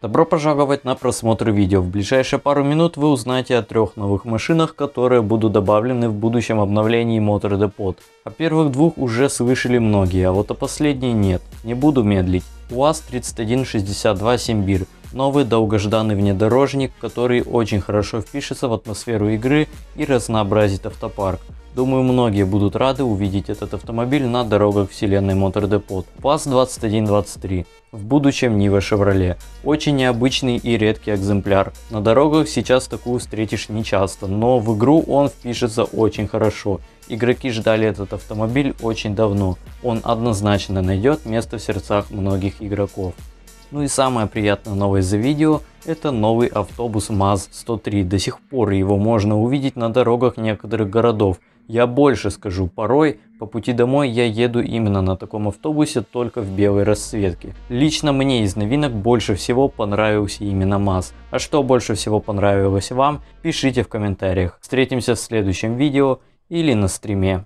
Добро пожаловать на просмотр видео. В ближайшие пару минут вы узнаете о трех новых машинах, которые будут добавлены в будущем обновлении Motor Depot. О первых двух уже слышали многие, а вот о последней нет. Не буду медлить. УАЗ-3162 Симбир. Новый долгожданный внедорожник, который очень хорошо впишется в атмосферу игры и разнообразит автопарк. Думаю, многие будут рады увидеть этот автомобиль на дорогах вселенной Motor Depot. ПАЗ-2123. В будущем Нива Chevrolet. Очень необычный и редкий экземпляр. На дорогах сейчас такую встретишь нечасто, но в игру он впишется очень хорошо. Игроки ждали этот автомобиль очень давно. Он однозначно найдет место в сердцах многих игроков. Ну и самая приятная новость за видео, это новый автобус МАЗ-103. До сих пор его можно увидеть на дорогах некоторых городов. Я больше скажу, порой по пути домой я еду именно на таком автобусе, только в белой расцветке. Лично мне из новинок больше всего понравился именно МАЗ. А что больше всего понравилось вам, пишите в комментариях. Встретимся в следующем видео или на стриме.